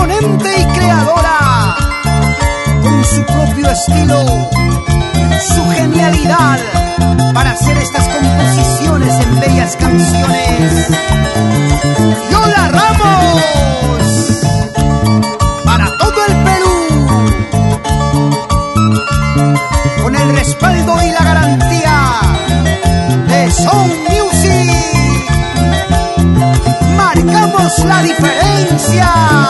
imponente y creadora, con su propio estilo, su genialidad para hacer estas composiciones en bellas canciones. Yola Ramos, para todo el Perú, con el respaldo y la garantía de Sound Music. Marcamos la diferencia.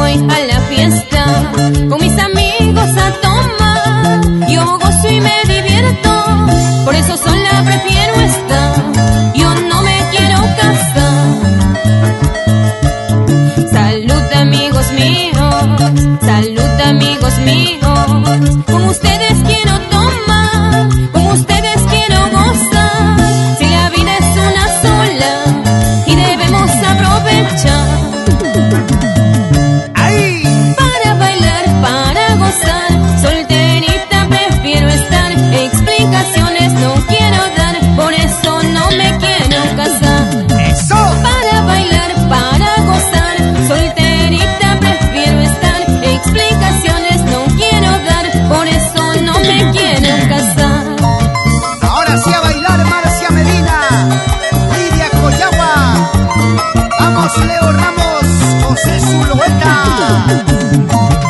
voy a la fiesta con mis amigos a tomar. Yo gozo y me divierto, por eso sola prefiero estar. Yo no me quiero casar. Salud amigos míos, salud amigos míos, con usted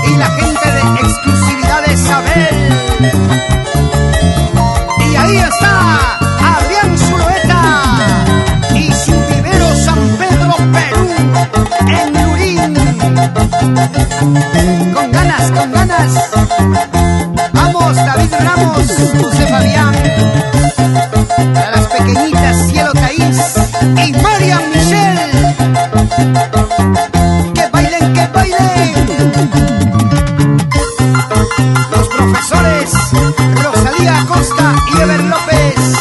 Y la gente de exclusividad de Isabel. Y ahí está Adrián Zulueta y su vivero San Pedro Perú en Lurín. Con ganas, con ganas. Vamos, David Ramos, José Fabián. Para las pequeñitas Cielo Taís y María Michelle bailen, que bailen. Los profesores Rosalía Costa y Ever López.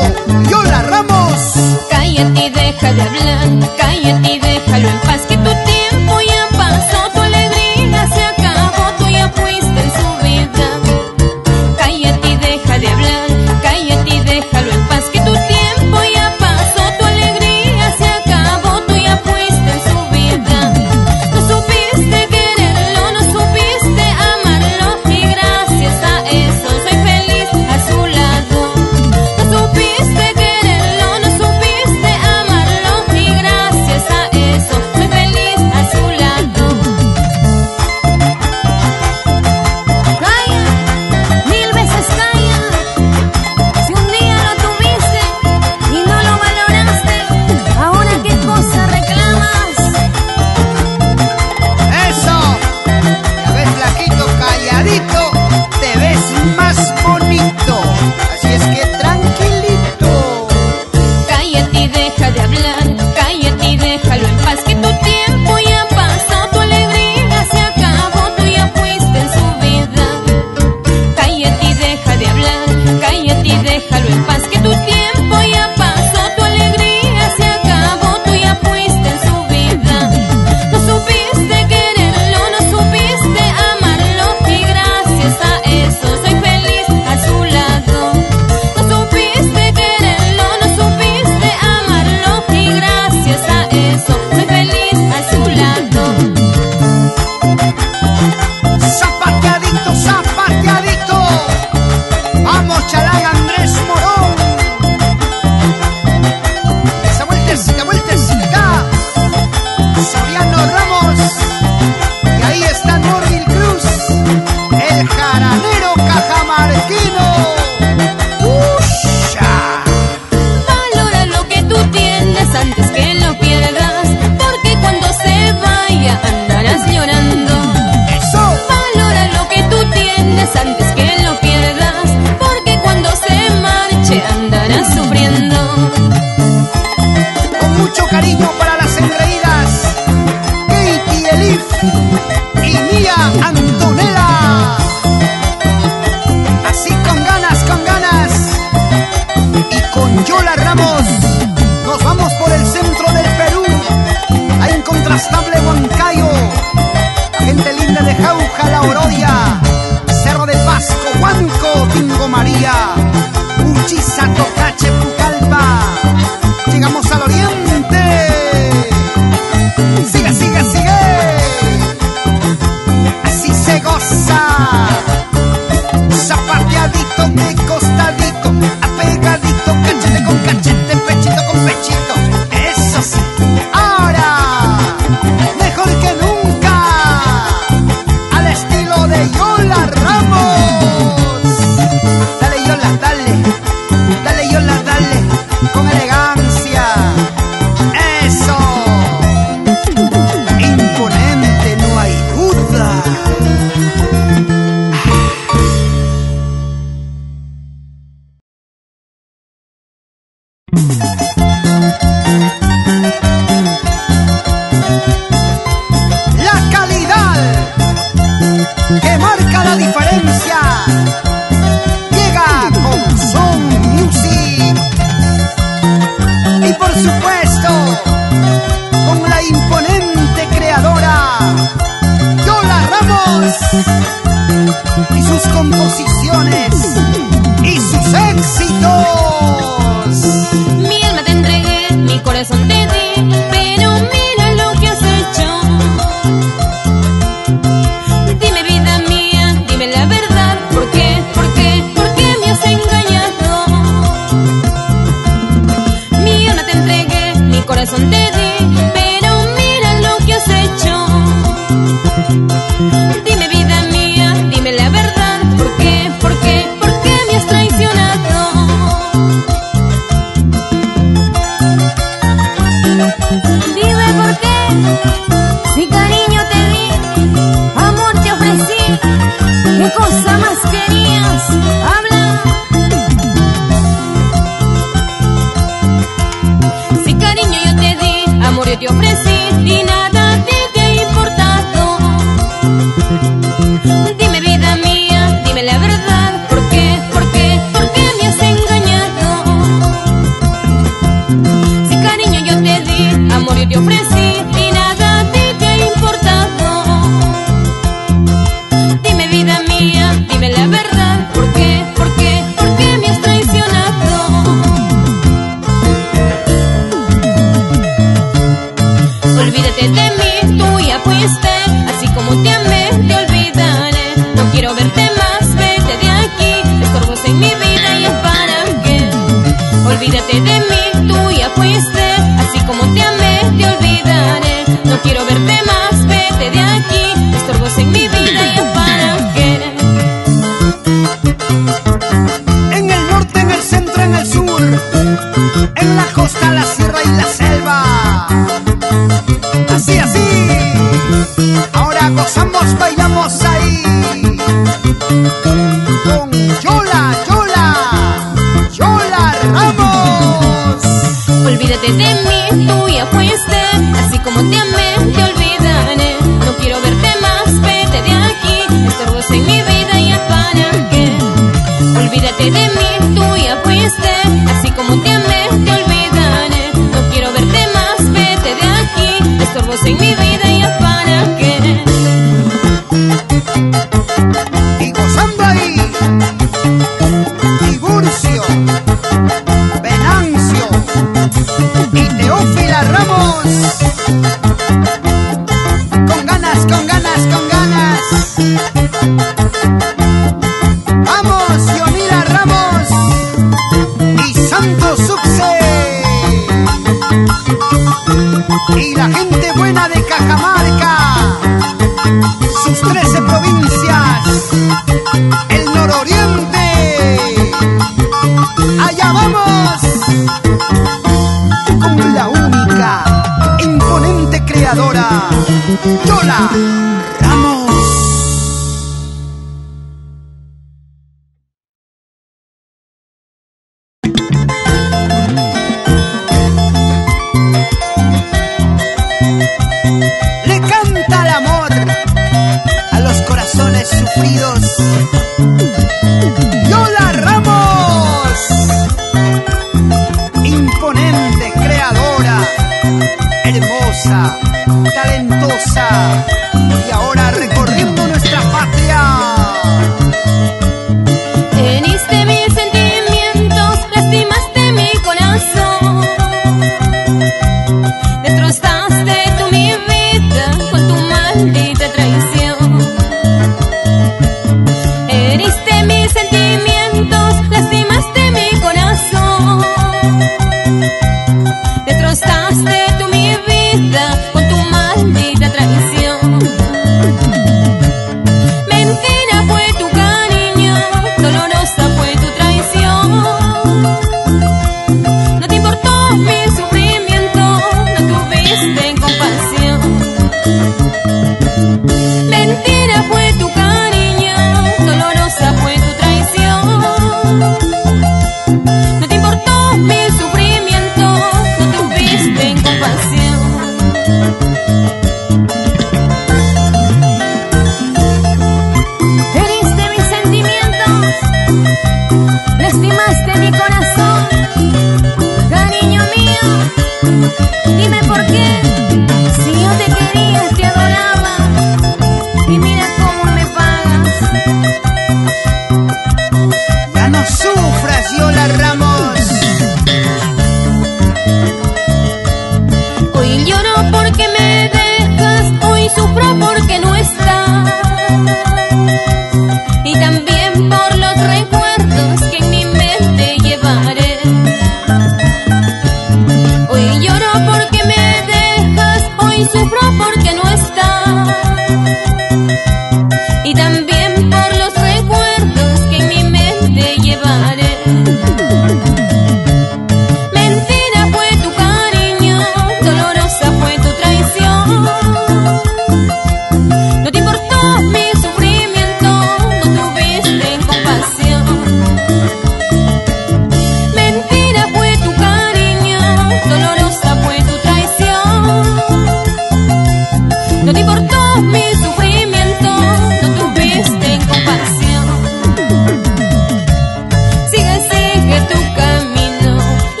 Oh. Y sus composiciones y sus éxitos. Tu camino,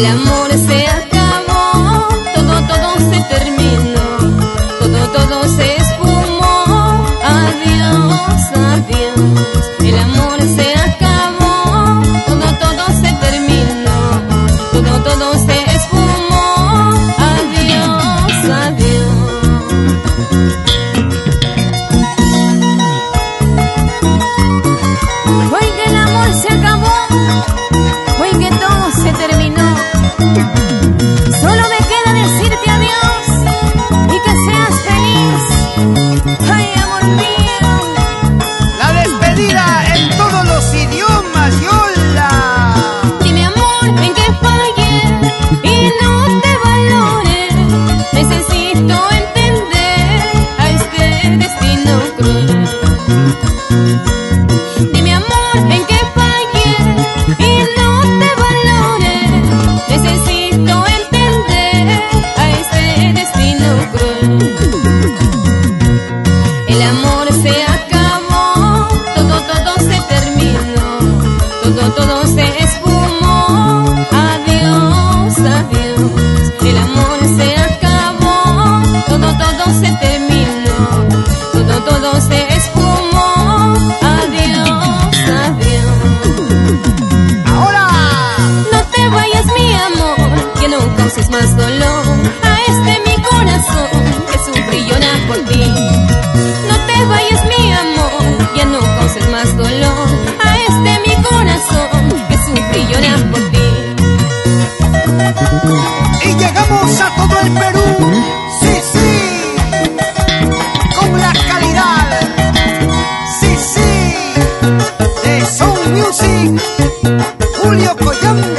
El amor se Julio Collantes.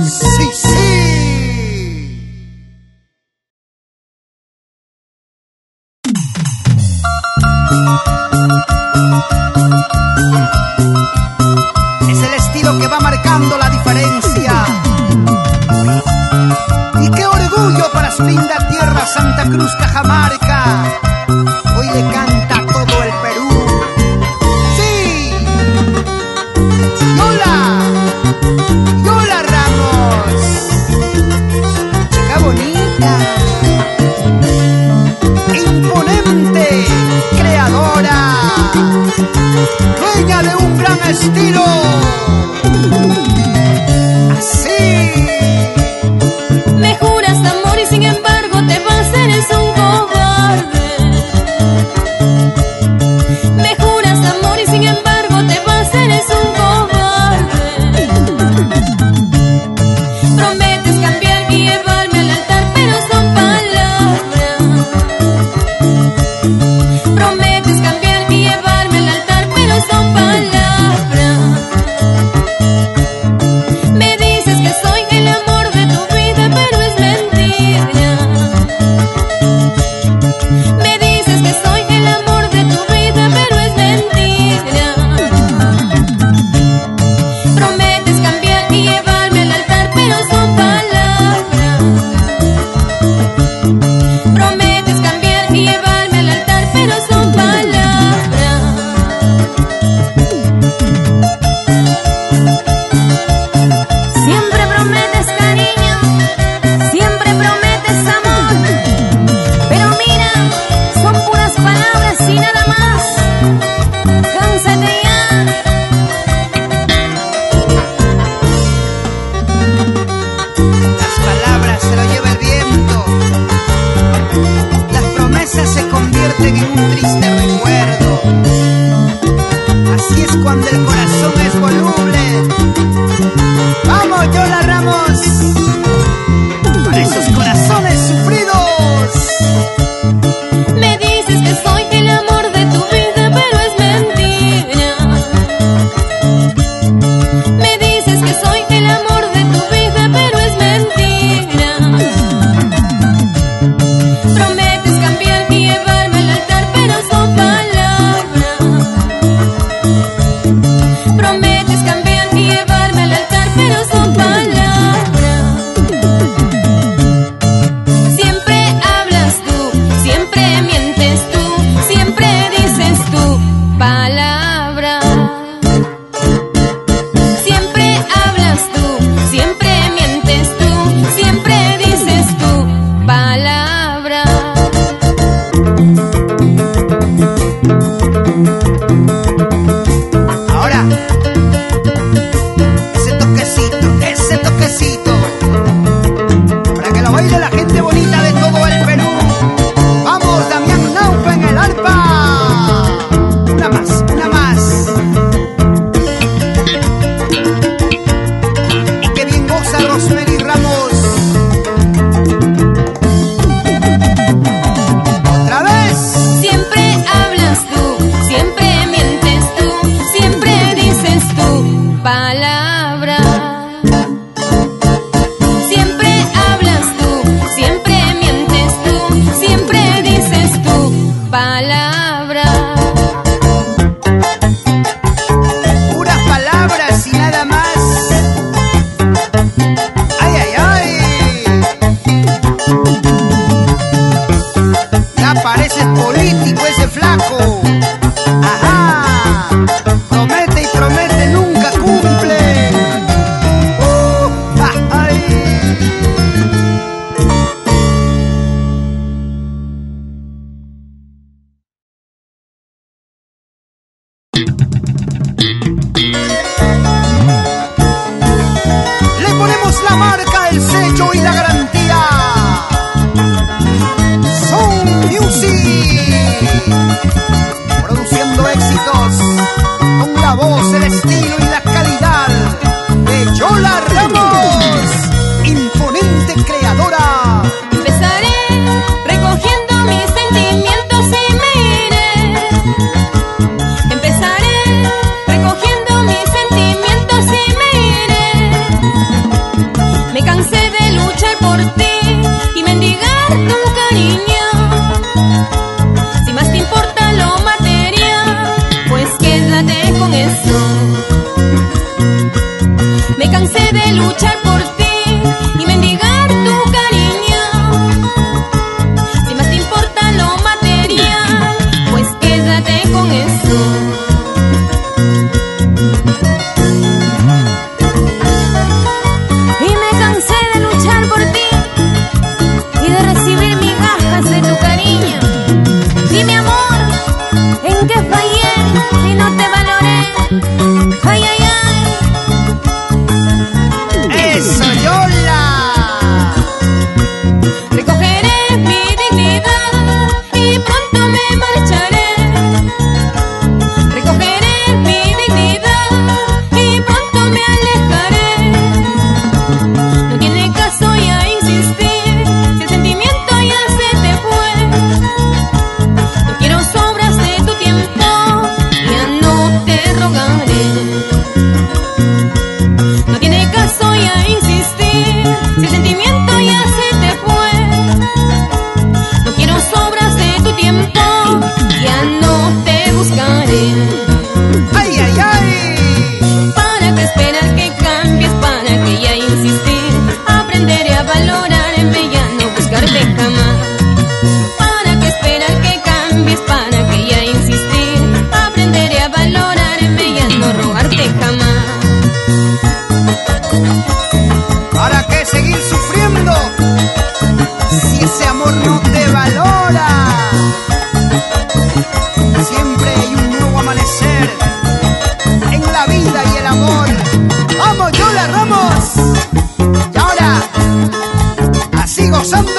see.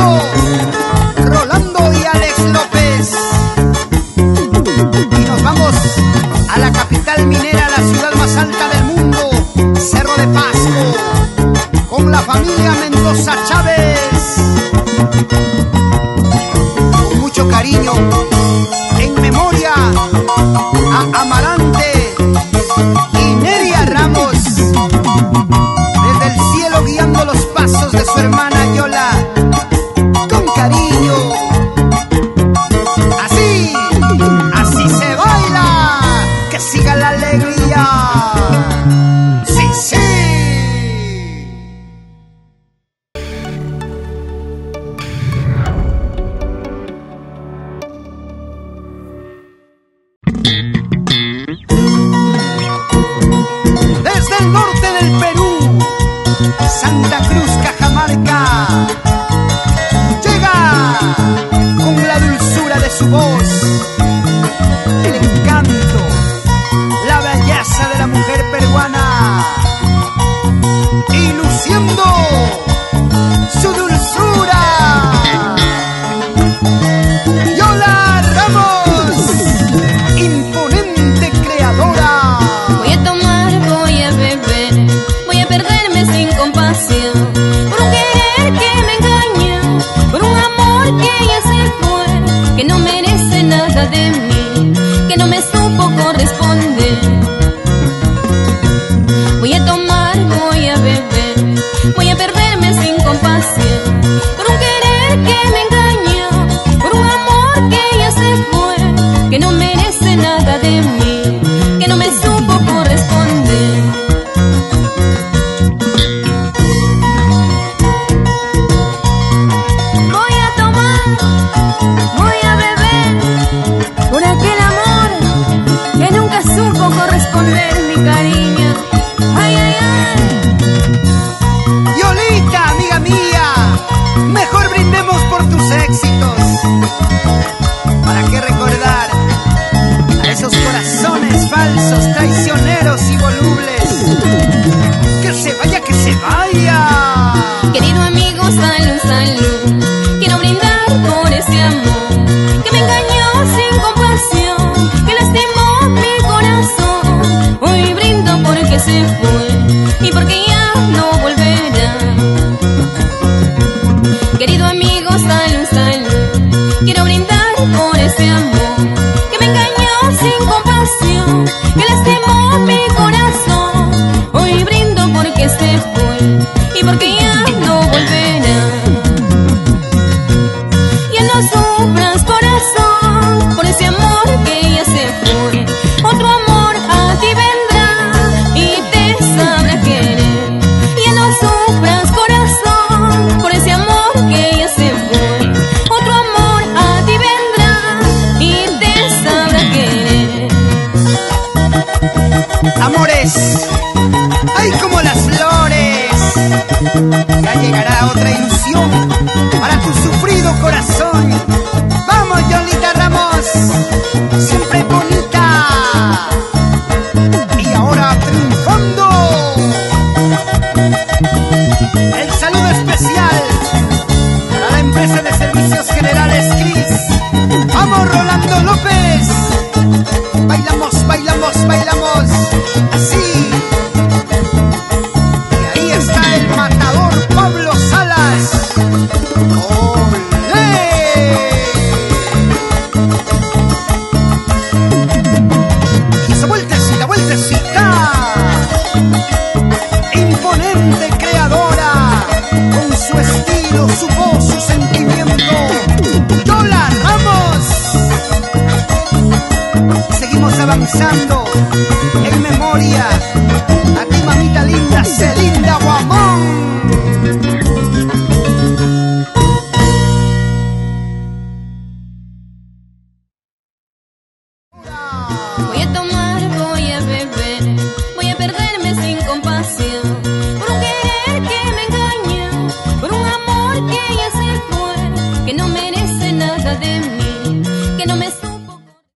Santos. traición que lastimó mi corazón. Hoy brindo porque se fue y porque ya no volverá. amores. ¡Ay, como las flores! Ya llegará otra ilusión para tu sufrido corazón. ¡Vamos, Yolita Ramos! ¡Siempre bonita! Y ahora triunfando. El saludo especial para la empresa de servicios generales Cris. ¡Vamos, Rolando López! Bailamos, bailamos así.